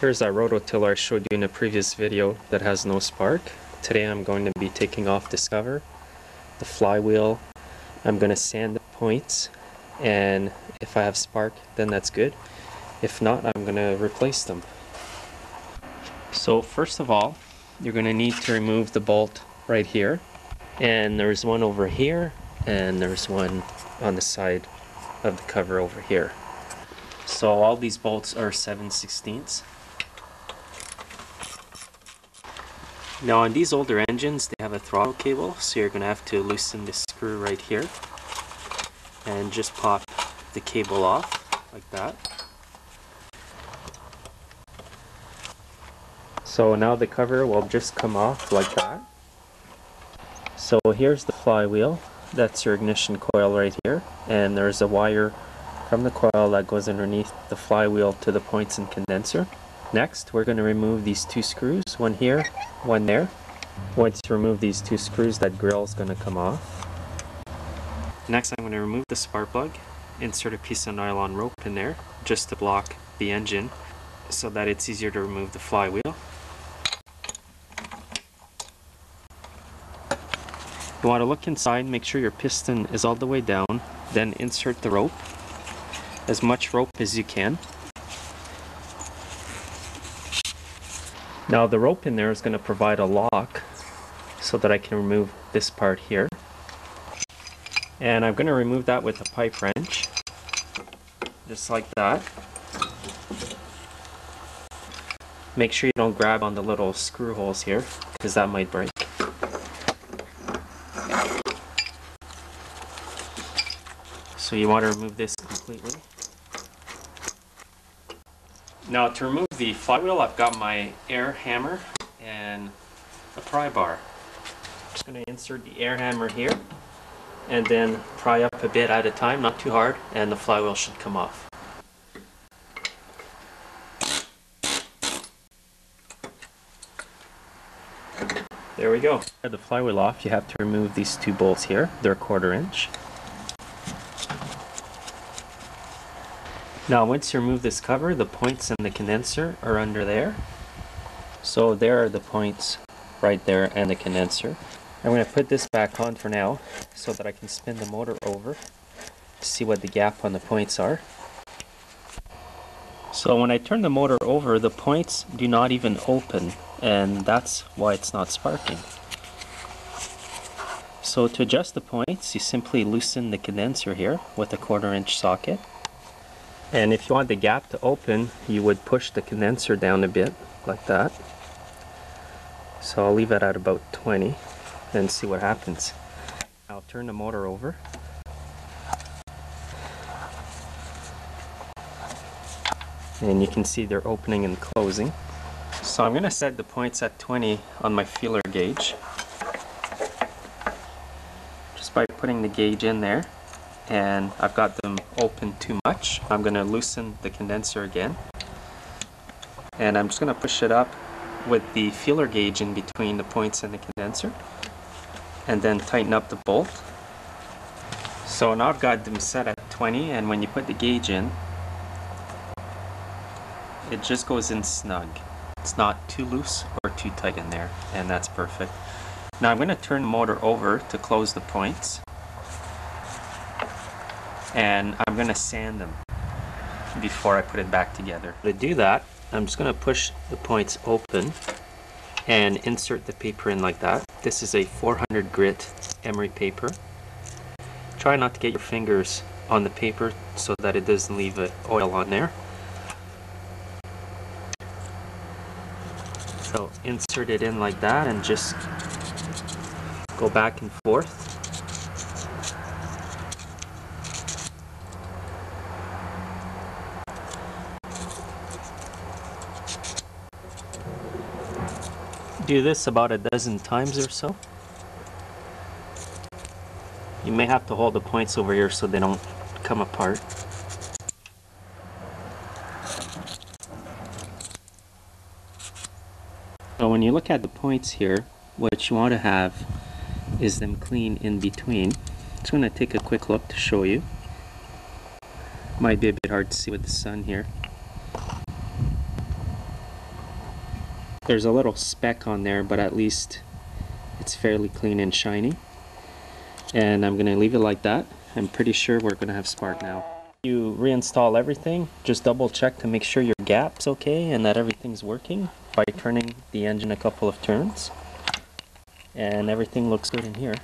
Here's that rototiller I showed you in a previous video that has no spark. Today I'm going to be taking off this cover, the flywheel. I'm going to sand the points and if I have spark then that's good. If not I'm going to replace them. So first of all you're going to need to remove the bolt right here and there's one over here and there's one on the side of the cover over here. So all these bolts are 7 16ths. Now on these older engines they have a throttle cable so you're going to have to loosen this screw right here and just pop the cable off like that. So now the cover will just come off like that. So here's the flywheel, that's your ignition coil right here and there's a wire from the coil that goes underneath the flywheel to the points and condenser. Next, we're going to remove these two screws, one here, one there. Once you remove these two screws, that grill is going to come off. Next, I'm going to remove the spark plug, insert a piece of nylon rope in there, just to block the engine, so that it's easier to remove the flywheel. You want to look inside, make sure your piston is all the way down, then insert the rope, as much rope as you can. Now the rope in there is going to provide a lock so that I can remove this part here. And I'm going to remove that with a pipe wrench, just like that. Make sure you don't grab on the little screw holes here, because that might break. So you want to remove this completely. Now to remove the flywheel, I've got my air hammer and a pry bar. I'm just going to insert the air hammer here and then pry up a bit at a time, not too hard, and the flywheel should come off. There we go. To the flywheel off, you have to remove these two bolts here. They're a quarter inch. Now once you remove this cover, the points and the condenser are under there. So there are the points right there and the condenser. I'm going to put this back on for now so that I can spin the motor over to see what the gap on the points are. So when I turn the motor over, the points do not even open and that's why it's not sparking. So to adjust the points, you simply loosen the condenser here with a quarter inch socket. And if you want the gap to open, you would push the condenser down a bit, like that. So I'll leave it at about 20 and see what happens. I'll turn the motor over. And you can see they're opening and closing. So I'm going to set the points at 20 on my feeler gauge. Just by putting the gauge in there and I've got them open too much. I'm going to loosen the condenser again and I'm just going to push it up with the feeler gauge in between the points and the condenser and then tighten up the bolt. So now I've got them set at 20 and when you put the gauge in it just goes in snug. It's not too loose or too tight in there and that's perfect. Now I'm going to turn the motor over to close the points and I'm going to sand them before I put it back together. To do that, I'm just going to push the points open and insert the paper in like that. This is a 400 grit emery paper. Try not to get your fingers on the paper so that it doesn't leave oil on there. So insert it in like that and just go back and forth. Do this about a dozen times or so. You may have to hold the points over here so they don't come apart. So when you look at the points here, what you want to have is them clean in between. Just going to take a quick look to show you. Might be a bit hard to see with the sun here. There's a little speck on there, but at least it's fairly clean and shiny. And I'm gonna leave it like that. I'm pretty sure we're gonna have spark now. You reinstall everything, just double check to make sure your gap's okay and that everything's working by turning the engine a couple of turns. And everything looks good in here.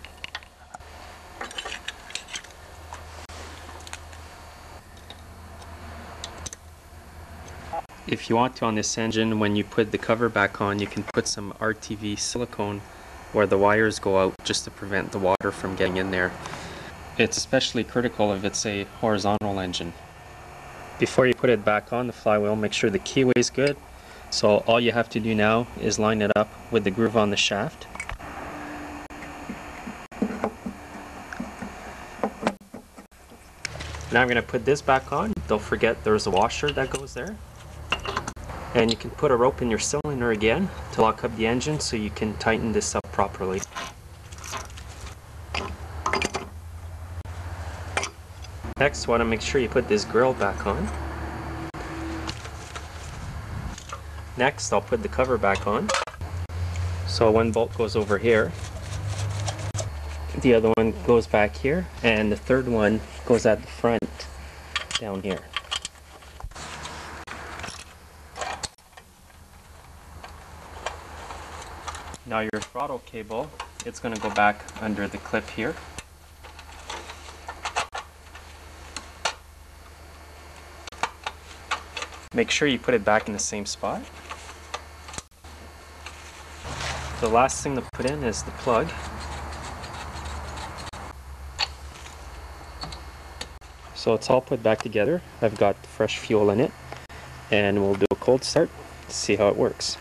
If you want to on this engine, when you put the cover back on, you can put some RTV silicone where the wires go out just to prevent the water from getting in there. It's especially critical if it's a horizontal engine. Before you put it back on the flywheel, make sure the keyway is good. So all you have to do now is line it up with the groove on the shaft. Now I'm going to put this back on. Don't forget there's a washer that goes there. And you can put a rope in your cylinder again to lock up the engine so you can tighten this up properly. Next, want to make sure you put this grill back on. Next, I'll put the cover back on. So one bolt goes over here, the other one goes back here, and the third one goes at the front down here. Now your throttle cable, it's going to go back under the clip here. Make sure you put it back in the same spot. The last thing to put in is the plug. So it's all put back together. I've got fresh fuel in it and we'll do a cold start, to see how it works.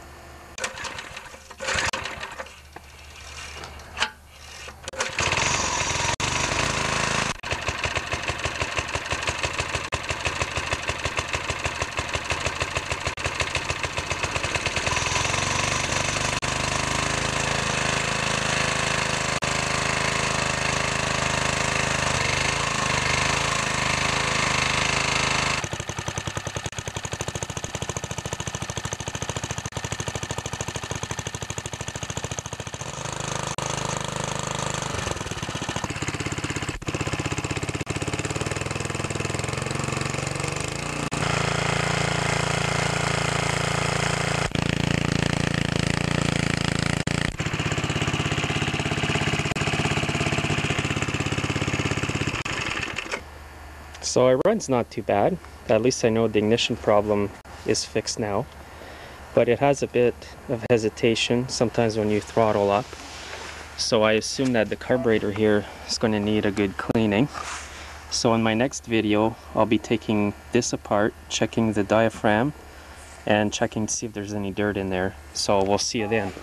So it runs not too bad. At least I know the ignition problem is fixed now. But it has a bit of hesitation sometimes when you throttle up. So I assume that the carburetor here is going to need a good cleaning. So in my next video, I'll be taking this apart, checking the diaphragm, and checking to see if there's any dirt in there. So we'll see you then.